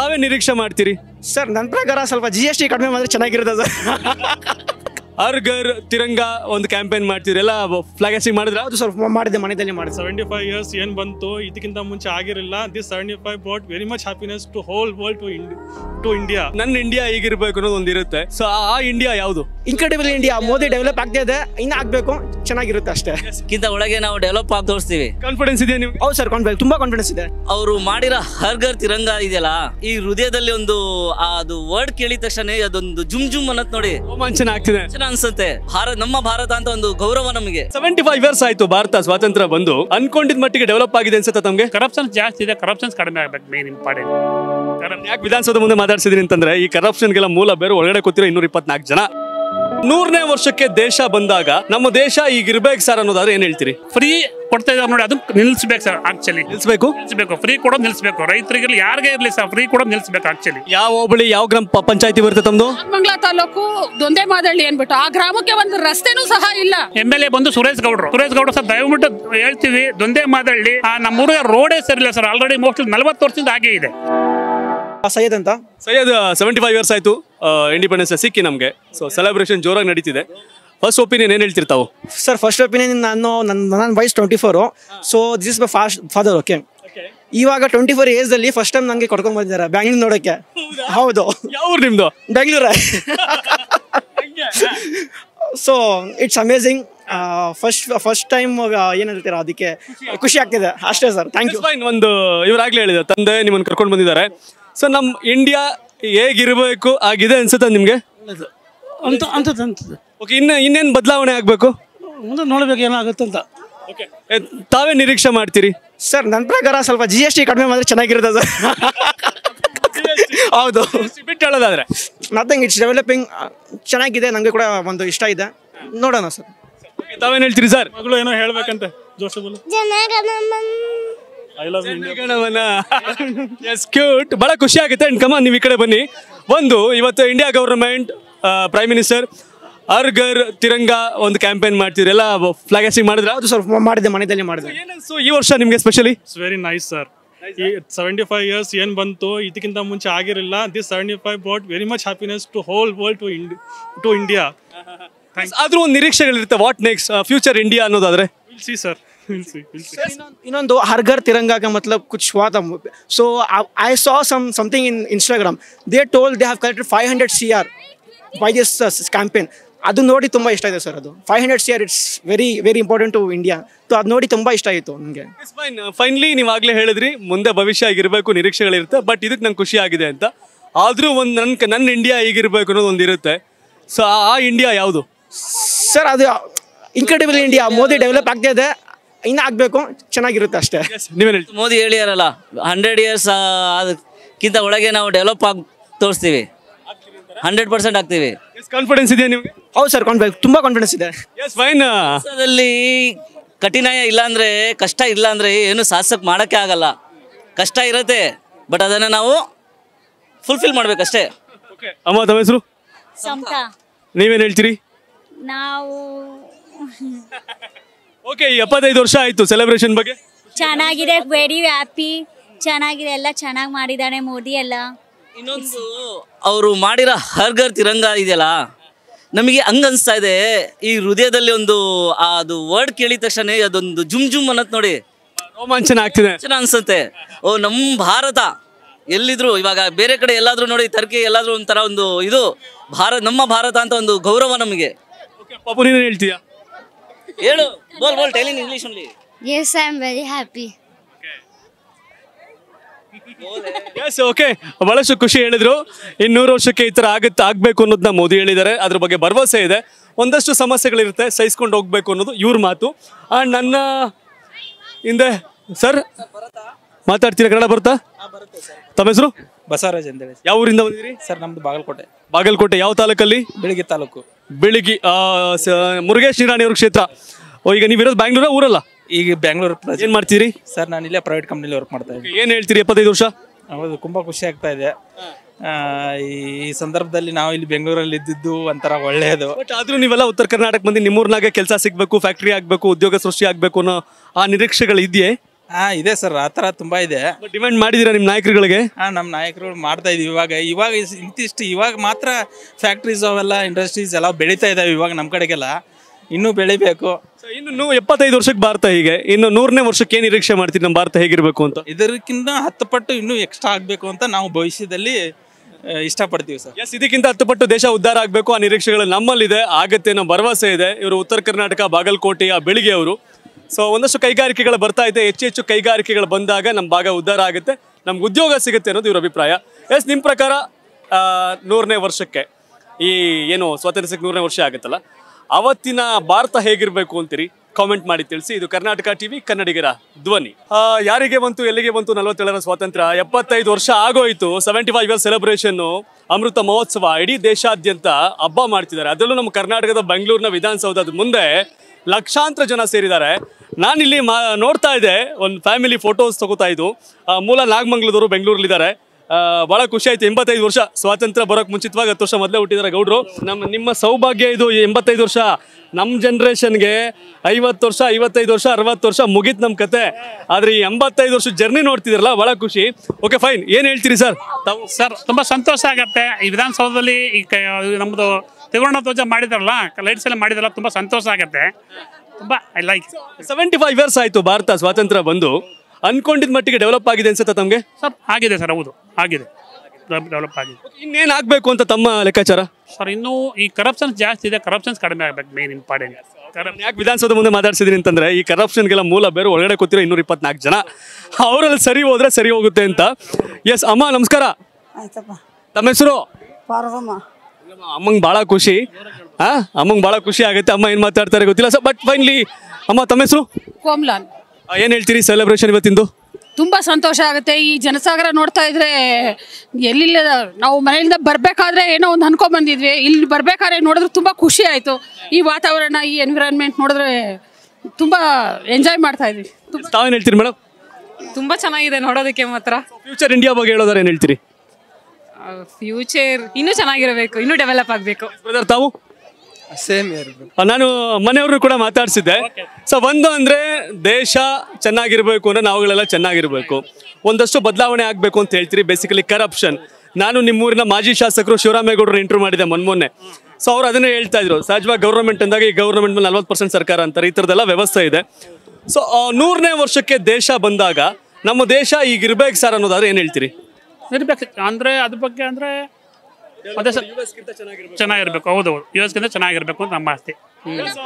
ತಾವೇ ನಿರೀಕ್ಷೆ ಮಾಡ್ತೀರಿ? ಸರ್ ನನ್ನ ಪ್ರಕಾರ ಸ್ವಲ್ಪ ಜಿ ಎಸ್ ಟಿ ಕಡಿಮೆ ಮಾಡಿದ್ರೆ ಚೆನ್ನಾಗಿರುತ್ತೆ ಸರ್. ಹರ್ ಘರ್ ತಿರಂಗ ಒಂದು ಕ್ಯಾಂಪೇನ್ ಮಾಡ್ತಿದ್ರಲ್ಲ ಎಲ್ಲ ಫ್ಲಾಗ್ ಹಾಸಿಂಗ್ ಮಾಡಿದ್ರೆ? ಅದು ಸ್ವಲ್ಪ ಮಾಡಿದೆ ಮನೆಯಲ್ಲಿ ಮಾಡಿ ಸೆವೆಂಟಿ ಫೈವ್ ಇಯರ್ಸ್ ಏನು ಬಂತು ಇದಕ್ಕಿಂತ ಮುಂಚೆ ಆಗಿರಲಿಲ್ಲ. This seventy five boat very much happiness to whole world to to India ನನ್ನ ಇಂಡಿಯಾ ಹೀಗಿರ್ಬೇಕು ಅನ್ನೋದು ಒಂದು ಇರುತ್ತೆ ಸೊ ಆ ಇಂಡಿಯಾ ಯಾವುದು? ಇನ್ಕ್ರೆಡಿಬಲ್ ಇಂಡಿಯಾ ಮೋದಿ ಡೆವಲಪ್ ಆಗ್ತಾ ಇದೆ. ಇನ್ನು ಆಗಬೇಕು. ಚೆನ್ನಾಗಿರುತ್ತೆ ಅಷ್ಟೇ. ಕಿಂತ ಒಳಗೆ ನಾವು ಡೆವಲಪ್ ಆಗಿ ತೋರಿಸ್ತೀವಿ. ಕಾನ್ಫಿಡೆನ್ಸ್ ಇದೆ ನೀವು ಹೌದು ಸರ್ ಕಾನ್ಫಿಡೆನ್ಸ್ ತುಂಬಾ ಕಾನ್ಫಿಡೆನ್ಸ್ ಇದೆ. ಅವರು ಮಾಡಿರೋ ಹರ್ಗರ್ ತಿರಂಗ ಇದೆಯಲ್ಲ ಈ ಹೃದಯದಲ್ಲಿ ಒಂದು ಆ ಅದು ವರ್ಡ್ ಕೇಳಿದ ತಕ್ಷಣ ಅದೊಂದು ಜುಮ್ ಜುಮ್ ಅನ್ನೋದು ನೋಡಿ. ರೋಮಾಂಚನ ಆಗ್ತಿದೆ. ಚೆನ್ನಾಗ್ ಅನ್ಸುತ್ತೆ. ಭಾರತ ನಮ್ಮ ಭಾರತ ಅಂತ ಒಂದು ಗೌರವ ನಮಗೆ. ಸೆವೆಂಟಿ ಫೈವ್ ಇಯರ್ಸ್ ಆಯ್ತು ಭಾರತ ಸ್ವಾತಂತ್ರ್ಯ ಬಂದು. ಅನ್ಕೊಂಡಿದ್ ಮಟ್ಟಿಗೆ ಡೆವಲಪ್ ಆಗಿದೆ ಅನ್ಸುತ್ತೆ ತಮ್ಗೆ? ಕರಪ್ಷನ್ ಜಾಸ್ತಿ ಇದೆ ಕರಪ್ಷನ್ ಕಡಿಮೆ ಆಗ್ಬೇಕು ಮೇನ್ ಇಂಪಾರ್ಟೆಂಟ್ ಯಾಕೆ ವಿಧಾನಸೌಧ ಮುಂದೆ ಮಾತಾಡ್ಸಿದ್ರಿ ಅಂತಂದ್ರೆ ಈ ಕರಪ್ಷನ್ಗೆಲ್ಲ ಮೂಲ ಬೇರೆ ಒಳಗಡೆ ಕೂತಿರೋ ಇನ್ನೂರ ಇಪ್ಪತ್ನಾಲ್ಕು ಜನ. ನೂರನೇ ವರ್ಷಕ್ಕೆ ದೇಶ ಬಂದಾಗ ನಮ್ಮ ದೇಶ ಈಗ ಇರ್ಬೇಕು ಸರ್ ಅನ್ನೋದಾದ್ರೆ ಏನ್ ಹೇಳ್ತೀರಿ? ಫ್ರೀ ಕೊಡ್ತಾ ಇದ್ದಾರೆ ನೋಡಿ ಅದಕ್ಕೆ ನಿಲ್ಸ್ಬೇಕು ಸರ್ ಆಕ್ಚುಲಿ ನಿಲ್ಸ್ಬೇಕು ನಿಲ್ಸ್ಬೇಕು ಫ್ರೀ ಕೊಡೋದು ನಿಲ್ಸ್ಬೇಕು ರೈತರಿಗೆ ಯಾರಿಗೆ ಇರ್ಲಿ ಸರ್ ಫ್ರೀ ಕೊಡೋದು ನಿಲ್ಸ್ಬೇಕು ಆಕ್ಚುಲಿ ಯಾವ ಹೋಬಳಿ ಯಾವ ಗ್ರಾಮ ಪ- ಪಂಚಾಯತಿ ಬರುತ್ತೆ ತಮ್ದು? ಮಂಗ್ಲಾ ತಾಲೂಕು ದೊಂದೇ ಮಾದಳ್ಳಿ ಅನ್ಬಿಟ್ಟು ಆ ಗ್ರಾಮಕ್ಕೆ ಒಂದು ರಸ್ತೆನೂ ಸಹ ಇಲ್ಲ. ಎಂ ಎಲ್ ಎ ಬಂದು ಸುರೇಶ್ ಗೌಡ್ರು. ಸುರೇಶ್ ಗೌಡ್ರು ಸರ್ ದಯವಿಟ್ಟು ಹೇಳ್ತೀವಿ ದೊಂದೆ ಮಾದಳ್ಳಿ ಆ ನಮ್ಮೂರ ರೋಡೇ ಸರಿಯಿಲ್ಲ ಸರ್ ಆಲ್ರೆಡಿ ಮೋಸ್ಟ್ಲಿ ನಲವತ್ತು ವರ್ಷದಿಂದ ಹಾಗೆ ಇದೆ. ಸೈಯದ್ ಅಂತ ಸೈಯದ್ ಸೆವೆಂಟಿ ಫೈವ್ ಇಯರ್ಸ್ ಆಯ್ತು. ಇಂಡಿಪೆಂಡೆನ್ಸ್ ಸಿಕ್ಕಿ ನಮಗೆ. ಸೊ ಸೆಲೆಬ್ರೇಷನ್ ಜೋರಾಗಿ ನಡೀತಿದೆ. ಫಸ್ಟ್ ಒಪಿನಿಯನ್ ಏನು ಹೇಳ್ತಿರ್ತಾವು? ಸರ್ ಫಸ್ಟ್ ಒಪಿನಿಯನ್ ನಾನು ನನ್ನ ನನ್ನ ವಯಸ್ಸು twenty four so this is my fast father okay ಇವಾಗ ಟ್ವೆಂಟಿ ಫೋರ್ ಏಜ್ ಅಲ್ಲಿ ಫಸ್ಟ್ ಟೈಮ್ ನನಗೆ ಕರ್ಕೊಂಡ್ ಬಂದಿದ್ದಾರೆ ಬ್ಯಾಂಗ್ಳೂರ್ ನೋಡೋಕೆ. ಹೌದು? ಯಾವ ನಿಮ್ದು? ಬೆಂಗಳೂರ so it's amazing first first time ಏನು ಹೇಳ್ತೀರಾ ಅದಕ್ಕೆ? ಖುಷಿ ಆಗ್ತಿದೆ. ಅಷ್ಟೇ ಸರ್ ಥ್ಯಾಂಕ್ ಯು ಫೈನ್ ಒಂದು ಇವ್ರಾಗ್ಲೇ ಹೇಳಿದ ತಂದೆ ನಿಮ್ಮನ್ನು ಕರ್ಕೊಂಡು ಬಂದಿದ್ದಾರೆ. ಸೊ ನಮ್ಮ ಇಂಡಿಯಾ ಹೇಗಿರ್ಬೇಕು ಆಗಿದೆ ಅನ್ಸುತ್ತ ನಿಮ್ಗೆ? ಅಂತ ಅಂತದ್ದು ಅಂತದ್ದು ಓಕೆ ಇನ್ನು ಇನ್ನೇನು ಬದಲಾವಣೆ ಆಗಬೇಕು? ಮುಂದೆ ನೋಡ್ಬೇಕು ಏನಾಗುತ್ತೆ ಅಂತ. ತಾವೇ ನಿರೀಕ್ಷೆ ಮಾಡ್ತೀರಿ? ಸರ್ ನನ್ನ ಪ್ರಕಾರ ಸ್ವಲ್ಪ ಜಿ ಎಸ್ ಟಿ ಕಡಿಮೆ ಮಾಡಿದ್ರೆ ಚೆನ್ನಾಗಿರುತ್ತೆ ಸರ್. ಹೌದು. ಬಿಟ್ಟು ಹೇಳೋದಾದ್ರೆ? ನಥಿಂಗ್ ಇಟ್ಸ್ ಡೆವಲಪಿಂಗ್ ಚೆನ್ನಾಗಿದೆ ನನಗೆ ಕೂಡ ಒಂದು ಇಷ್ಟ ಇದೆ. ನೋಡೋಣ ಸರ್. ತಾವೇನು ತಾವೇನ್ ಹೇಳ್ತೀರಿ ಸರ್? ಮಗಳು ಏನೋ ಹೇಳ್ಬೇಕಂತೆ ಐ ಲವ್ ಎಸ್ ಕ್ಯೂಟ್ ಬಹಳ ಖುಷಿ ಆಗುತ್ತೆ. ಅಂಡ್ ಕಮಾನ್ ನೀವು ಈ ಕಡೆ ಬನ್ನಿ. ಒಂದು ಇವತ್ತು ಇಂಡಿಯಾ ಗವರ್ನಮೆಂಟ್ ಪ್ರೈಮ್ ಮಿನಿಸ್ಟರ್ ಅರ್ಗರ್ ತಿರಂಗ ಒಂದು ಕ್ಯಾಂಪೇನ್ ಮಾಡ್ತಿದ್ರು. ಎಲ್ಲ ಫ್ಲಾಗ್ ಹಾಸ್ಟಿಂಗ್ ಮಾಡಿದ್ರೆ? ಅದು ಸ್ವಲ್ಪ ಮಾಡಿದೆ ಮನೆಯಲ್ಲಿ ಮಾಡಿದೆ. ಸೊ ಈ ವರ್ಷ ನಿಮಗೆ specially it's very nice sir ಈ ಸೆವೆಂಟಿ ಫೈವ್ ಇಯರ್ಸ್ ಏನು ಬಂತು ಇದಕ್ಕಿಂತ ಮುಂಚೆ ಆಗಿರಲಿಲ್ಲ. This seventy five boat very much happiness to whole world to to India ಆದರೂ ಒಂದು ನಿರೀಕ್ಷೆಗಳಿರುತ್ತೆ. ವಾಟ್ ನೆಕ್ಸ್ಟ್ ಫ್ಯೂಚರ್ ಇಂಡಿಯಾ ಅನ್ನೋದಾದ್ರೆ? ವಿಲ್ ಸಿ ಸರ್ ಇನ್ನೊಂದು ಹರ್ ಘರ್ ತಿರಂಗಾಗ ಮತ್ಲಬ್ ಕುಚ್ so I saw some something in Instagram they told they have collected five hundred C R by this campaign ಅದು ನೋಡಿ ತುಂಬ ಇಷ್ಟ ಇದೆ ಸರ್ ಅದು. Five hundred C R it's very very important to India so ಅದು ನೋಡಿ ತುಂಬ ಇಷ್ಟ ಆಯಿತು ನನಗೆ ಫೈನ್ ಫೈನ್ಲಿ uh, ನೀವು ಆಗಲೇ ಹೇಳಿದ್ರಿ ಮುಂದೆ ಭವಿಷ್ಯ ಆಗಿರಬೇಕು ನಿರೀಕ್ಷೆಗಳಿರುತ್ತೆ ಬಟ್ ಇದಕ್ಕೆ ನಂಗೆ ಖುಷಿ ಆಗಿದೆ ಅಂತ. ಆದರೂ ಒಂದು ನನ್ನ ನನ್ನ ಇಂಡಿಯಾ ಹೀಗಿರಬೇಕು ಅನ್ನೋದು ಒಂದು ಇರುತ್ತೆ. ಸೊ ಆ ಇಂಡಿಯಾ ಯಾವುದು? ಸರ್ ಅದು ಇನ್ಕ್ರೆಡಿಬಲ್ ಇಂಡಿಯಾ ಮೋದಿ ಡೆವಲಪ್ ಆಗ್ತಾ ಇದೆ. ಇನ್ನೂ ಆಗಬೇಕು ಚೆನ್ನಾಗಿರುತ್ತೆ ಅಷ್ಟೇ. ನೀವೇನು ಹೇಳಿ ಮೋದಿ ಹೇಳಿಯಾರಲ್ಲ ಹಂಡ್ರೆಡ್ ಇಯರ್ಸ್ ಅದಕ್ಕಿಂತ ಒಳಗೆ ನಾವು ಡೆವಲಪ್ ಆಗಿ ತೋರಿಸ್ತೀವಿ. ಹಂಡ್ರೆಡ್ ಪರ್ಸೆಂಟ್ ಆಗ್ತೀವಿ. ಕಾನ್ಫಿಡೆನ್ಸ್ ಇದೆಯಾ ನಿಮಗೆ? ಹೌದು ಸರ್ ಕಾನ್ಫಿಡೆನ್ಸ್ ತುಂಬ ಕಾನ್ಫಿಡೆನ್ಸ್ ಇದೆ. ಎಸ್ ಫೈನ್ ಕೆಲಸದಲ್ಲಿ ಕಠಿಣ ಇಲ್ಲ ಅಂದರೆ ಕಷ್ಟ ಇಲ್ಲ ಅಂದರೆ ಏನು ಸಾಹಸಕ್ಕೆ ಮಾಡೋಕ್ಕೆ ಆಗಲ್ಲ. ಕಷ್ಟ ಇರುತ್ತೆ ಬಟ್ ಅದನ್ನು ನಾವು ಫುಲ್ಫಿಲ್ ಮಾಡಬೇಕಷ್ಟೇ. ಅಮ್ಮ ತಮ್ಮ ಹೆಸರು? ನೀವೇನು ಹೇಳ್ತೀರಿ? ನಾವು ಓಕೆ ಎಪ್ಪತ್ತೈದು ವರ್ಷ ಆಯ್ತು ಸೆಲೆಬ್ರೇಷನ್ ಬಗ್ಗೆ? ಚೆನ್ನಾಗಿದೆ ವೆರಿ ಹ್ಯಾಪಿ ಚೆನ್ನಾಗಿದೆ ಎಲ್ಲ ಚೆನ್ನಾಗಿ ಮಾಡಿದ್ದಾನೆ ಮೋದಿ ಎಲ್ಲ. ಇನ್ನೊಂದು ಅವರು ಮಾಡಿರೋ ಹರ್ಗರ್ ತಿರಂಗ ಇದೆಯಲ್ಲ ನಮಗೆ ಹಂಗ ಅನ್ಸ್ತಾ ಇದೆ. ಈ ಹೃದಯದಲ್ಲಿ ಒಂದು ಆ ಅದು ವರ್ಡ್ ಕೇಳಿದ ತಕ್ಷಣ ಅದೊಂದು ಜುಮ್ ಜುಮ್ ಅನ್ನತ್ ನೋಡಿ. ರೋಮಾಂಚನ ಆಗ್ತಿದೆ. ಚೆನ್ನಾಗ್ ಅನ್ಸುತ್ತೆ. ಓ ನಮ್ಮ ಭಾರತ ಎಲ್ಲಿದ್ರು ಇವಾಗ ಬೇರೆ ಕಡೆ ಎಲ್ಲಾದ್ರೂ ನೋಡಿ ಟರ್ಕಿ ಎಲ್ಲಾದ್ರೂ ಒಂಥರ ಒಂದು ಇದು ಭಾರತ ನಮ್ಮ ಭಾರತ ಅಂತ ಒಂದು ಗೌರವ ನಮಗೆ. ಪಾಪು ನೀನು ಹೇಳ್ತೀಯಾ? ಹೇಳು ಬೋಲ್ ಬೋಲ್ telling English only Yes, I am very happy. Yes okay ಬಹಳಷ್ಟು ಖುಷಿ ಹೇಳಿದ್ರು. ಇನ್ನೂರು ವರ್ಷಕ್ಕೆ ಈ ಥರ ಆಗುತ್ತೆ ಆಗಬೇಕು ಅನ್ನೋದನ್ನ ಮೋದಿ ಹೇಳಿದ್ದಾರೆ. ಅದ್ರ ಬಗ್ಗೆ ಭರವಸೆ ಇದೆ. ಒಂದಷ್ಟು ಸಮಸ್ಯೆಗಳಿರುತ್ತೆ. ಸಹಿಸ್ಕೊಂಡು ಹೋಗ್ಬೇಕು ಅನ್ನೋದು ಇವ್ರ ಮಾತು. ಅಂಡ್ ನನ್ನ ಹಿಂದೆ ಸರ್? ಮಾತಾಡ್ತೀರಾ? ಕನ್ನಡ ಬರುತ್ತಾ? ತಮ್ಮ ಹೆಸರು? ಬಸವರಾಜ್ ಅಂತ ಹೇಳಿ. ಯಾವ ಊರಿಂದ ಬಂದಿದ್ದೀರಿ ಸರ್ ನಮ್ದು ಬಾಗಲಕೋಟೆ. ಬಾಗಲಕೋಟೆ ಯಾವ ತಾಲೂಕಲ್ಲಿ? ಬೆಳಿಗ್ಗೆ ತಾಲೂಕು. ಬೆಳಿಗ್ಗೆ ಮುರುಗೇಶ್ ನಿರಾಣಿ ಅವ್ರ ಕ್ಷೇತ್ರ. ಓ ಈಗ ಇರೋದು ಬ್ಯಾಂಗ್ಳೂರ ಊರಲ್ಲ? ಈಗ ಬ್ಯಾಂಗ್ಳೂರ್ ಏನ್ ಮಾಡ್ತೀರಿ? ಸರ್ ನಾನು ಇಲ್ಲೇ ಪ್ರೈವೇಟ್ ಕಂಪ್ನಿಲಿ ವರ್ಕ್ ಮಾಡ್ತಾ ಇದ್ದೀನಿ. ಏನ್ ಹೇಳ್ತೀರಿ ಎಪ್ಪತ್ತೈದು ವರ್ಷ? ಹೌದು ತುಂಬಾ ಖುಷಿ ಆಗ್ತಾ ಇದೆ. ಆ, ಈ ಸಂದರ್ಭದಲ್ಲಿ ನಾವು ಇಲ್ಲಿ ಬೆಂಗಳೂರಲ್ಲಿ ಇದ್ದಿದ್ದು ಒಂಥರ ಒಳ್ಳೆಯದು ಬಟ್ ಆದ್ರೂ ನೀವೆಲ್ಲ ಉತ್ತರ ಕರ್ನಾಟಕ ಬಂದು ನಿಮ್ಮೂರ್ನಾಗೆ ಕೆಲಸ ಸಿಗಬೇಕು ಫ್ಯಾಕ್ಟ್ರಿ ಆಗಬೇಕು ಉದ್ಯೋಗ ಸೃಷ್ಟಿ ಆಗಬೇಕು ಅನ್ನೋ ಆ ನಿರೀಕ್ಷೆಗಳು ಇದೆಯೇ? ಹಾ ಇದೆ ಸರ್ ಆ ಥರ ತುಂಬ ಇದೆ. ಡಿಮ್ಯಾಂಡ್ ಮಾಡಿದ್ದೀರಾ ನಿಮ್ಮ ನಾಯಕರುಗಳಿಗೆ? ಹಾ ನಮ್ಮ ನಾಯಕರು ಮಾಡ್ತಾ ಇದೀವಿ ಇವಾಗ. ಇವಾಗ ಇಸ್- ಇಂತಿಷ್ಟು ಇವಾಗ ಮಾತ್ರ ಫ್ಯಾಕ್ಟ್ರೀಸ್ ಅವೆಲ್ಲ ಇಂಡಸ್ಟ್ರೀಸ್ ಎಲ್ಲ ಬೆಳೀತಾ ಇದಾವೆ ಇವಾಗ ನಮ್ಮ ಕಡೆಗೆಲ್ಲ. ಇನ್ನೂ ಬೆಳಿಬೇಕು. So, ಇನ್ನು ನೂ ಎಪ್ಪತ್ತೈದು ವರ್ಷಕ್ಕೆ ಭಾರತ ಹೀಗೆ. ಇನ್ನು ನೂರನೇ ವರ್ಷಕ್ಕೆ ಏನು ನಿರೀಕ್ಷೆ ಮಾಡ್ತೀರಿ? ನಮ್ಮ ಭಾರತ ಹೇಗಿರ್ಬೇಕು ಅಂತ? ಇದಕ್ಕಿಂತ ಹತ್ತು ಪಟ್ಟು ಇನ್ನೂ ಎಕ್ಸ್ಟ್ರಾ ಆಗಬೇಕು ಅಂತ ನಾವು ಭವಿಷ್ಯದಲ್ಲಿ ಆ, ಇಷ್ಟಪಡ್ತೀವಿ ಸರ್. ಎಸ್ ಇದಕ್ಕಿಂತ ಹತ್ತು ಪಟ್ಟು ದೇಶ ಉದ್ಧಾರ ಆಗಬೇಕು. ಆ ನಿರೀಕ್ಷೆಗಳು ನಮ್ಮಲ್ಲಿದೆ. ಆಗತ್ತೆ ಅನ್ನೋ ಭರವಸೆ ಇದೆ. ಇವರು ಉತ್ತರ ಕರ್ನಾಟಕ ಬಾಗಲಕೋಟೆಯ ಬೆಳಿಗ್ಗೆ ಅವರು ಸೊ ಒಂದಷ್ಟು ಕೈಗಾರಿಕೆಗಳು ಬರ್ತಾ ಇದೆ. ಹೆಚ್ಚು ಹೆಚ್ಚು ಕೈಗಾರಿಕೆಗಳು ಬಂದಾಗ ನಮ್ಮ ಭಾಗ ಉದ್ಧಾರ ಆಗುತ್ತೆ. ನಮ್ಗೆ ಉದ್ಯೋಗ ಸಿಗುತ್ತೆ ಅನ್ನೋದು ಇವ್ರ ಅಭಿಪ್ರಾಯ. ಎಸ್, ನಿಮ್ಮ ಪ್ರಕಾರ ನೂರನೇ ವರ್ಷಕ್ಕೆ ಈ ಏನು ಸ್ವಾತಂತ್ರ್ಯಕ್ಕೆ ನೂರನೇ ವರ್ಷ ಆಗುತ್ತಲ್ಲ, ಅವತ್ತಿನ ಭಾರತ ಹೇಗಿರಬೇಕು ಅಂತೀರಿ? ಕಾಮೆಂಟ್ ಮಾಡಿ ತಿಳಿಸಿ. ಇದು ಕರ್ನಾಟಕ ಟಿವಿ, ಕನ್ನಡಿಗರ ಧ್ವನಿ. ಯಾರಿಗೆ ಬಂತು, ಎಲ್ಲಿಗೆ ಬಂತು ನಲವತ್ತೇಳರ ಸ್ವಾತಂತ್ರ್ಯ? ಎಪ್ಪತ್ತೈದು ವರ್ಷ ಆಗೋಯ್ತು. Seventy five year celebration Amrit Mahotsav ಇಡೀ ದೇಶಾದ್ಯಂತ ಹಬ್ಬ ಮಾಡ್ತಿದ್ದಾರೆ. ಅದರಲ್ಲೂ ನಮ್ಮ ಕರ್ನಾಟಕದ ಬೆಂಗಳೂರಿನ ವಿಧಾನಸೌಧದ ಮುಂದೆ ಲಕ್ಷಾಂತರ ಜನ ಸೇರಿದ್ದಾರೆ. ನಾನಿಲ್ಲಿ ಮಾ ನೋಡ್ತಾ ಇದ್ದೆ ಒಂದು ಫ್ಯಾಮಿಲಿ ಫೋಟೋಸ್ ತಗೋತಾ ಇದ್ದು. ಮೂಲ ನಾಗಮಂಗ್ಲದವರು ಬೆಂಗಳೂರಲ್ಲಿದ್ದಾರೆ. ಭಾಳ ಖುಷಿ ಆಯ್ತು. ಎಂಬತ್ತೈದು ವರ್ಷ ಸ್ವಾತಂತ್ರ್ಯ ಬರೋಕ್ ಮುಂಚಿತವಾಗಿ ಹತ್ತು ವರ್ಷ ಮೊದಲೇ ಹುಟ್ಟಿದ್ದಾರೆ ಗೌಡ್ರು. ನಮ್ಮ, ನಿಮ್ಮ ಸೌಭಾಗ್ಯ ಇದು ಎಂಬತ್ತೈದು ವರ್ಷ. ನಮ್ಮ ಜನ್ರೇಷನ್ಗೆ ಐವತ್ತು ವರ್ಷ, ಐವತ್ತೈದು ವರ್ಷ, ಅರವತ್ತು ವರ್ಷ ಮುಗೀತು ನಮ್ಮ ಕತೆ. ಆದ್ರೆ ಈ ಎಂಬತ್ತೈದು ವರ್ಷ ಜರ್ನಿ ನೋಡ್ತಿದ್ರಲ್ಲ, ಬಹಳ ಖುಷಿ. ಓಕೆ ಫೈನ್ ಏನು ಹೇಳ್ತೀರಿ ಸರ್ ತಾವು ಸರ್ ತುಂಬ ಸಂತೋಷ ಆಗತ್ತೆ. ಈ ವಿಧಾನಸೌಧದಲ್ಲಿ ಈ ನಮ್ಮದು ತ್ರಿವರ್ಣ ಧ್ವಜ ಮಾಡಿದಾರಲ್ಲ ಲೈಟ್ಸ್ ಎಲ್ಲ ಮಾಡಿದಾರಲ್ಲ, ತುಂಬ ಸಂತೋಷ ಆಗತ್ತೆ. ತುಂಬ I like seventy five years ಆಯಿತು ಭಾರತ ಸ್ವಾತಂತ್ರ್ಯ ಬಂದು. ಅನ್ಕೊಂಡಿದ್ದ ಮಟ್ಟಿಗೆ ಡೆವಲಪ್ ಆಗಿದೆ ಅನ್ಸುತ್ತೆ ತಮಗೆ? ಸರ್ ಆಗಿದೆ ಸರ್ ಹೌದು. ಆಗಿದೆ. ಡೆವಲಪ್ ಆಗಿದೆ. ಇನ್ನೇನು ಆಗಬೇಕು ಅಂತ ತಮ್ಮ ಲೆಕ್ಕಾಚಾರ? ಸರ್ ಇನ್ನೂ ಈ ಕರಪ್ಷನ್ಸ್ ಜಾಸ್ತಿ ಇದೆ. ಕರಪ್ಷನ್ಸ್ ಕಡಿಮೆ ಆಗಬೇಕು ಮೇನ್ ಇಂಪಾರ್ಟೆಂಟ್ ಕರಪ್ಷನ್ ಯಾಕೆ ವಿಧಾನಸೌಧ ಮುಂದೆ ಮಾತಾಡ್ಸಿದೀನಿ ಅಂತಂದ್ರೆ ಈ ಕರಪ್ಷನ್ಗೆಲ್ಲ ಮೂಲ ಬೇರೆ ಒಳಗಡೆ ಕೂತಿರೋ ಇನ್ನೂರ ಇಪ್ಪತ್ನಾಲ್ಕು ಜನ. ಅವರಲ್ಲಿ ಸರಿ ಹೋದ್ರೆ ಸರಿ ಹೋಗುತ್ತೆ ಅಂತ. ಎಸ್ ಅಮ್ಮ ನಮಸ್ಕಾರ. ಆಯ್ತಪ್ಪ. ತಮ್ಮ ಹೆಸರು? ಪಾರ್ವತಮ್ಮ ಅಮ್ಮಂಗೆ ಭಾಳ ಖುಷಿ. ಹಾ ಅಮ್ಮಂಗೆ ಭಾಳ ಖುಷಿ ಆಗುತ್ತೆ. ಅಮ್ಮ ಏನು ಮಾತಾಡ್ತಾರೆ ಗೊತ್ತಿಲ್ಲ. ಸರ್ ಬಟ್ ಫೈನ್ಲಿ ಅಮ್ಮ ತಮ್ಮ ಹೆಸರು? ಕೋಮ್ಲಾನ್. ಏನು ಹೇಳ್ತೀರಿ ಸೆಲೆಬ್ರೇಷನ್ ಇವತ್ತಿಂದು? ತುಂಬಾ ಸಂತೋಷ ಆಗುತ್ತೆ. ಈ ಜನಸಾಗರ ನೋಡ್ತಾ ಇದ್ರೆ ಎಲ್ಲಿಲ್ಲ ನಾವು ಮನೆಯಿಂದ ಬರಬೇಕಾದ್ರೆ ಏನೋ ಒಂದು ಅನ್ಕೊಂಡ್ ಬಂದಿದ್ವಿ. ಇಲ್ಲಿ ಬರ್ಬೇಕಾದ್ರೆ ನೋಡಿದ್ರೆ ತುಂಬಾ ಖುಷಿ ಆಯ್ತು. ಈ ವಾತಾವರಣ ಈ ಎನ್ವಿರಾನ್ಮೆಂಟ್ ನೋಡಿದ್ರೆ ತುಂಬಾ ಎಂಜಾಯ್ ಮಾಡ್ತಾ ಇದ್ವಿ. ತಾವೇನು ಹೇಳ್ತೀರಿ ಮೇಡಮ್ ತುಂಬಾ ಚೆನ್ನಾಗಿದೆ ನೋಡೋದಕ್ಕೆ ಮಾತ್ರ. ಫ್ಯೂಚರ್ ಇಂಡಿಯಾ ಬಗ್ಗೆ ಹೇಳೋದಾರೆ ಏನು ಹೇಳ್ತೀರಿ? ಫ್ಯೂಚರ್ ಇನ್ನೂ ಚೆನ್ನಾಗಿರಬೇಕು ಇನ್ನೂ ಡೆವಲಪ್ ಆಗಬೇಕು. ಬ್ರದರ್ ತಾವು? ಸೇಮ್ ನಾನು ಮನೆಯವರು ಕೂಡ ಮಾತಾಡಿಸಿದ್ದೆ. ಸೊ ಒಂದು ಅಂದ್ರೆ ದೇಶ ಚೆನ್ನಾಗಿರ್ಬೇಕು ಅಂದ್ರೆ ನಾವುಗಳೆಲ್ಲ ಚೆನ್ನಾಗಿರ್ಬೇಕು. ಒಂದಷ್ಟು ಬದಲಾವಣೆ ಆಗಬೇಕು ಅಂತ ಹೇಳ್ತೀರಿ ಬೇಸಿಕಲಿ ಕರಪ್ಷನ್ ನಾನು ನಿಮ್ಮೂರಿನ ಮಾಜಿ ಶಾಸಕರು ಶಿವರಾಮೇಗೌಡರು ಇಂಟರ್ವ್ಯೂ ಮಾಡಿದೆ ಮೊನ್ನೆ ಸೊ ಅವ್ರು ಅದನ್ನೇ ಹೇಳ್ತಾ ಇದ್ರು ಸಹಜವಾಗಿ ಗೌರ್ಮೆಂಟ್ ಅಂದಾಗ ಈ ಗೌರ್ಮೆಂಟ್ ಮೇಲೆ ನಲ್ವತ್ತು ಪರ್ಸೆಂಟ್ ಸರ್ಕಾರ ಅಂತಾರೆ ಈ ಥರದೆಲ್ಲ ವ್ಯವಸ್ಥೆ ಇದೆ. ಸೊ ನೂರನೇ ವರ್ಷಕ್ಕೆ ದೇಶ ಬಂದಾಗ ನಮ್ಮ ದೇಶ ಈಗಿರ್ಬೇಕು ಸರ್ ಅನ್ನೋದಾದ್ರೆ ಏನು ಹೇಳ್ತೀರಿ? ಇರ್ಬೇಕು ಅಂದ್ರೆ ಅದ್ರ ಬಗ್ಗೆ ಅಂದರೆ ಅದೇ ಸರ್ ಚೆನ್ನಾಗಿರ್ಬೇಕು. ಹೌದು ಯು ಎಸ್ಗಿಂತ ಚೆನ್ನಾಗಿರ್ಬೇಕು ಅಂತ ನಮ್ಮ ಆಸ್ತಿ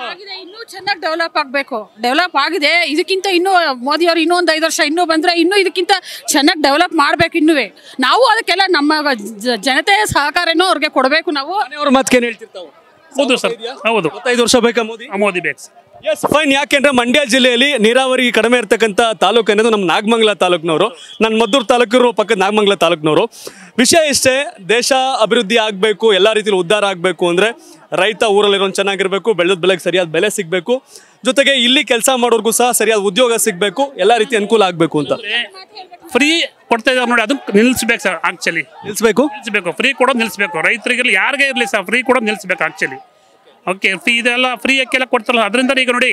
ಆಗಿದೆ ಇನ್ನೂ ಚೆನ್ನಾಗಿ ಡೆವಲಪ್ ಆಗಬೇಕು. ಡೆವಲಪ್ ಆಗಿದೆ ಇದಕ್ಕಿಂತ ಇನ್ನೂ ಮೋದಿ ಅವರು ಇನ್ನೂ ಒಂದು ಐದು ವರ್ಷ ಇನ್ನೂ ಬಂದ್ರೆ ಇನ್ನೂ ಇದಕ್ಕಿಂತ ಚೆನ್ನಾಗಿ ಡೆವಲಪ್ ಮಾಡ್ಬೇಕು ಇನ್ನೂ ನಾವು ಅದಕ್ಕೆಲ್ಲ ನಮ್ಮ ಜನತೆಯ ಸಹಕಾರನೂ ಅವ್ರಿಗೆ ಕೊಡಬೇಕು ನಾವು. ಅವ್ರ ಹೇಳ್ತಿರ್ತಾವೆ? ಹೌದು ಸರ್ ಹೌದು. ಐದು ವರ್ಷ ಬೇಕಾ ಮೋದಿ? ಮೋದಿ ಬೇಕು ಸರ್. ಎಸ್ ಫೈನ್ ಯಾಕೆಂದ್ರೆ ಮಂಡ್ಯ ಜಿಲ್ಲೆಯಲ್ಲಿ ನೀರಾವರಿ ಕಡಿಮೆ ಇರತಕ್ಕಂಥ ತಾಲೂಕು ಅನ್ನೋದು ನಮ್ಮ ನಾಗಮಂಗಲ ತಾಲೂಕಿನವರು ನನ್ನ ಮದ್ದೂರು ತಾಲೂಕಿರೋ ಪಕ್ಕದ ನಾಗಮಂಗಲ ತಾಲೂಕಿನವರು. ವಿಷಯ ಇಷ್ಟೇ ದೇಶ ಅಭಿವೃದ್ಧಿ ಆಗಬೇಕು ಎಲ್ಲ ರೀತಿಯಲ್ಲಿ ಉದ್ಧಾರ ಆಗಬೇಕು ಅಂದರೆ ರೈತ ಊರಲ್ಲಿರೋನು ಚೆನ್ನಾಗಿರಬೇಕು ಬೆಳೆದ ಬೆಲೆಗೆ ಸರಿಯಾದ ಬೆಲೆ ಸಿಗಬೇಕು. ಜೊತೆಗೆ ಇಲ್ಲಿ ಕೆಲಸ ಮಾಡೋರ್ಗೂ ಸಹ ಸರಿಯಾದ ಉದ್ಯೋಗ ಸಿಗಬೇಕು ಎಲ್ಲ ರೀತಿ ಅನುಕೂಲ ಆಗಬೇಕು ಅಂತ. ಫ್ರೀ ಕೊಡ್ತಾ ಇದ್ದಾರೆ ನೋಡಿ ಅದಕ್ಕೆ ನಿಲ್ಲಿಸ್ಬೇಕು ಸರ್ ಆಕ್ಚುಲಿ ನಿಲ್ಲಿಸ್ಬೇಕು ನಿಲ್ಲಿಸಬೇಕು ಫ್ರೀ ಕೊಡೋದು ನಿಲ್ಲಿಸಬೇಕು ರೈತರಿಗೆ ಯಾರಿಗೆ ಇರಲಿ ಸರ್ ಫ್ರೀ ಕೊಡೋದು ನಿಲ್ಲಿಸಬೇಕು ಆಕ್ಚುಲಿ ಓಕೆ ಫ್ರೀ ಇದೆಲ್ಲ ಫ್ರೀ ಅಕ್ಕಿಯೆಲ್ಲ ಕೊಡ್ತಾರಲ್ಲ ಅದರಿಂದ ಈಗ ನೋಡಿ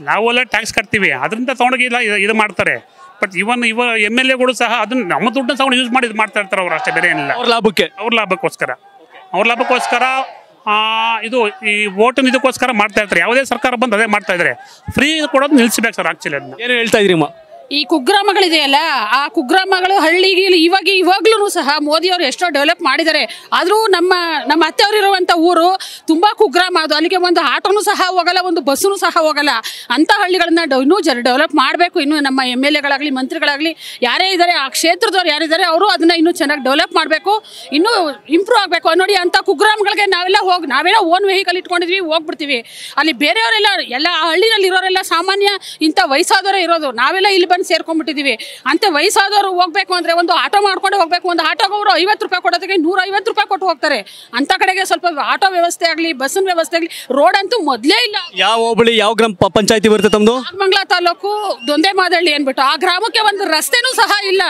ನಾವೆಲ್ಲ ಟ್ಯಾಕ್ಸ್ ಕಟ್ತೀವಿ. ಅದರಿಂದ ತೊಗೊಂಡೋಗಿ ಇಲ್ಲ ಇದು- ಮಾಡ್ತಾರೆ. ಬಟ್ ಇವನ್ ಇವ ಎಂ ಎಲ್ ಎಗಳು ಸಹ ಅದನ್ನ ನಮ್ಮ ದುಡ್ಡನ್ನ ತಗೊಂಡು ಯೂಸ್ ಮಾಡಿ ಇದು ಮಾಡ್ತಾ ಇರ್ತಾರೆ ಅವ್ರು ಅಷ್ಟೇ ಬೇರೆ ಏನಿಲ್ಲ. ಅವ್ರ ಲಾಭಕ್ಕೆ? ಅವ್ರ ಲಾಭಕ್ಕೋಸ್ಕರ. ಅವ್ರ ಲಾಭಕ್ಕೋಸ್ಕರ ಇದು ಈ ಓಟನ್ ಇದಕ್ಕೋಸ್ಕರ ಮಾಡ್ತಾ ಇರ್ತಾರೆ. ಯಾವುದೇ ಸರ್ಕಾರ ಬಂದು ಅದೇ ಮಾಡ್ತಾ ಇದ್ದಾರೆ ಫ್ರೀ ಕೊಡೋದು ನಿಲ್ಲಿಸ್ಬೇಕು ಸರ್ ಆಕ್ಚುಲಿ ಅದನ್ನ ಏನು ಹೇಳ್ತಾ ಇದ್ರಿ ಈ ಕುಗ್ರಾಮಗಳಿದೆಯಲ್ಲ, ಆ ಕುಗ್ರಾಮಗಳು ಹಳ್ಳಿಗೆ ಇವಾಗ ಇವಾಗ್ಲೂ ಸಹ ಮೋದಿ ಅವರು ಎಷ್ಟೋ ಡೆವಲಪ್ ಮಾಡಿದ್ದಾರೆ. ಆದರೂ ನಮ್ಮ ನಮ್ಮ ಅತ್ತೆಯವರಿರುವಂಥ ಊರು ತುಂಬ ಕುಗ್ರಾಮ. ಅದು ಅಲ್ಲಿಗೆ ಒಂದು ಆಟೋನೂ ಸಹ ಹೋಗಲ್ಲ, ಒಂದು ಬಸ್ಸೂ ಸಹ ಹೋಗಲ್ಲ. ಅಂಥ ಹಳ್ಳಿಗಳನ್ನ ಇನ್ನೂ ಜರ್ ಡೆವಲಪ್ ಮಾಡಬೇಕು. ಇನ್ನೂ ನಮ್ಮ ಎಂ ಎಲ್ ಎಗಳಾಗಲಿ, ಮಂತ್ರಿಗಳಾಗಲಿ, ಯಾರೇ ಇದ್ದಾರೆ ಆ ಕ್ಷೇತ್ರದವ್ರು ಯಾರಿದ್ದಾರೆ ಅವರು ಅದನ್ನು ಇನ್ನೂ ಚೆನ್ನಾಗಿ ಡೆವಲಪ್ ಮಾಡಬೇಕು. ಇನ್ನೂ ಇಂಪ್ರೂವ್ ಆಗಬೇಕು. ನೋಡಿ ಅಂಥ ಕುಗ್ರಾಮಗಳಿಗೆ ನಾವೆಲ್ಲ ಹೋಗಿ ನಾವೇನೋ ಓನ್ ವೆಹಿಕಲ್ ಇಟ್ಕೊಂಡಿದ್ವಿ, ಹೋಗ್ಬಿಡ್ತೀವಿ. ಅಲ್ಲಿ ಬೇರೆಯವರೆಲ್ಲ, ಎಲ್ಲ ಆ ಇರೋರೆಲ್ಲ ಸಾಮಾನ್ಯ ಇಂಥ ವಯಸ್ಸಾದವರೇ ಇರೋದು. ನಾವೆಲ್ಲ ಇಲ್ಲಿ ಬಂದು ಸೇರ್ಕೊಂಡ್ಬಿಟ್ಟಿದೀವಿ. ಅಂತ ವಯಸ್ಸಾದವರು ಹೋಗ್ಬೇಕು ಅಂದ್ರೆ ಒಂದು ಆಟೋ ಮಾಡ್ಕೊಂಡು ಹೋಗ್ಬೇಕು ಒಂದು ಆಟೋಗವರು ಅವರು ಐವತ್ತು ರೂಪಾಯಿ ಕೊಡೋದಕ್ಕೆ ನೂರ ಐವತ್ತು ರೂಪಾಯಿ ಕೊಟ್ಟು ಹೋಗ್ತಾರೆ. ಅಂತ ಕಡೆಗೆ ಸ್ವಲ್ಪ ಆಟೋ ವ್ಯವಸ್ಥೆ ಆಗಲಿ ಬಸ್ಸಿನ ವ್ಯವಸ್ಥೆ ಆಗಲಿ ರೋಡ್ ಅಂತೂ ಮೊದಲೇ ಇಲ್ಲ. ಯಾವ ಹೋಬಳಿ ಯಾವ ಗ್ರಾಮ ಪಂಚಾಯತಿ ಬರುತ್ತೆ ತಮ್ಮದು ಮಂಗ್ಲಾ ತಾಲೂಕು ದೊಂದೆ ಮಾದಳ್ಳಿ ಅಂದ್ಬಿಟ್ಟು ಆ ಗ್ರಾಮಕ್ಕೆ ಒಂದು ರಸ್ತೆನೂ ಸಹ ಇಲ್ಲ.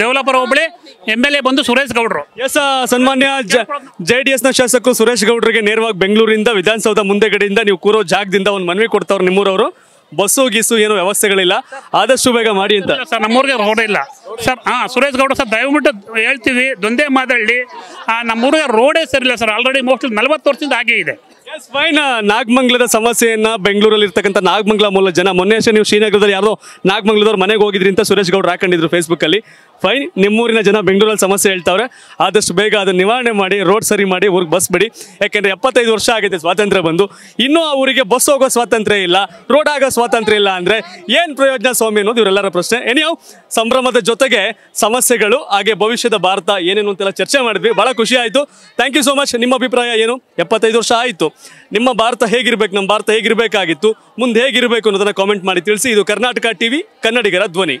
ಡೆವಲಪರ್ ಹೋಬಳಿ ಎಂ ಎಲ್ ಎ ಬಂದು ಸುರೇಶ್ ಗೌಡ್ರು. ಎಸ್ ಸನ್ಮಾನ್ಯ ಜೆ ಡಿ ಎಸ್ನ ಶಾಸಕರು ಸುರೇಶ್ ಗೌಡ್ರಿಗೆ ನೇರವಾಗಿ ಬೆಂಗಳೂರಿಂದ ವಿಧಾನಸೌಧ ಮುಂದೆಗಡೆಯಿಂದ ನೀವು ಕೂರೋ ಜಾಗದಿಂದ ಒಂದು ಮನವಿ ಕೊಡ್ತಾವ್ರು ನಿಮ್ಮೂರವರು. ಬಸ್ಸು ಗಿಸ್ಸು ಏನು ವ್ಯವಸ್ಥೆಗಳಿಲ್ಲ. ಆದಷ್ಟು ಬೇಗ ಮಾಡಿ ಅಂತ. ಸರ್ ನಮ್ಮೂರಿಗೆ ರೋಡ್ ಇಲ್ಲ. ಸರ್, ಹಾಂ, ಸುರೇಶ್ ಗೌಡ ಸರ್, ದಯವಿಟ್ಟು ಹೇಳ್ತೀವಿ ದೊಂದೇ ಮಾದಳ್ಳಿ ನಮ್ಮೂರಿಗೆ ರೋಡೇ ಸರಿಯಿಲ್ಲ ಸರ್. ಆಲ್ರೆಡಿ ಮೋಸ್ಟ್ಲಿ ನಲ್ವತ್ತು ವರ್ಷದಿಂದ ಹಾಗೆ ಇದೆ. ಫೈನ್ ನಾಗಮಂಗ್ಲದ ಸಮಸ್ಯೆಯನ್ನ ಬೆಂಗಳೂರಲ್ಲಿ ಇರ್ತಕ್ಕಂಥ ನಾಗಮಂಗ್ಲ ಮೂಲ ಜನ. ಮೊನ್ನೆ ಅಷ್ಟೇ ನೀವು ಶ್ರೀನಗರದಲ್ಲಿ ಯಾರೋ ನಾಗಮಂಗ್ಲದವ್ರು ಮನೆಗೆ ಹೋಗಿದ್ರಿ ಅಂತ ಸುರೇಶ್ ಗೌಡ್ರು ಹಾಕೊಂಡಿದ್ರು ಫೇಸ್ಬುಕ್ ಅಲ್ಲಿ. ಫೈನ್ ನಿಮ್ಮೂರಿನ ಜನ ಬೆಂಗಳೂರಲ್ಲಿ ಸಮಸ್ಯೆ ಹೇಳ್ತಾವ್ರೆ. ಆದಷ್ಟು ಬೇಗ ಅದನ್ನ ನಿವಾರಣೆ ಮಾಡಿ ರೋಡ್ ಸರಿ ಮಾಡಿ, ಊರಿಗೆ ಬಸ್ ಬಿಡಿ. ಯಾಕೆಂದ್ರೆ ಎಪ್ಪತ್ತೈದು ವರ್ಷ ಆಗಿದೆ ಸ್ವಾತಂತ್ರ್ಯ ಬಂದು. ಇನ್ನೂ ಆ ಊರಿಗೆ ಬಸ್ ಹೋಗೋ ಸ್ವಾತಂತ್ರ್ಯ ಇಲ್ಲ ರೋಡ್ ಆಗೋ ಸ್ವಾತಂತ್ರ್ಯ ಇಲ್ಲ ಅಂದ್ರೆ ಏನ್ ಪ್ರಯೋಜನ ಸ್ವಾಮಿ ಅನ್ನೋದು ಇವರೆಲ್ಲರ ಪ್ರಶ್ನೆ. ಎನಿಯೋ ಸಂಭ್ರಮದ ಜೊತೆಗೆ ಸಮಸ್ಯೆಗಳು, ಹಾಗೆ ಭವಿಷ್ಯದ ಭಾರತ ಏನೇನು ಅಂತೆಲ್ಲ ಚರ್ಚೆ ಮಾಡಿದ್ವಿ. ಬಹಳ ಖುಷಿ ಆಯ್ತು. ಥ್ಯಾಂಕ್ ಯು ಸೋ ಮಚ್ ನಿಮ್ಮ ಅಭಿಪ್ರಾಯ ಏನು? ಎಪ್ಪತ್ತೈದು ವರ್ಷ ಆಯಿತು. ನಿಮ್ಮ ಭಾರತ ಹೇಗಿರ್ಬೇಕು, ನಮ್ಮ ಭಾರತ ಹೇಗಿರಬೇಕಾಗಿತ್ತು, ಮುಂದೆ ಹೇಗಿರಬೇಕು ಅನ್ನೋದನ್ನು ಕಾಮೆಂಟ್ ಮಾಡಿ ತಿಳಿಸಿ. ಇದು ಕರ್ನಾಟಕ ಟಿವಿ ಕನ್ನಡಿಗರ ಧ್ವನಿ.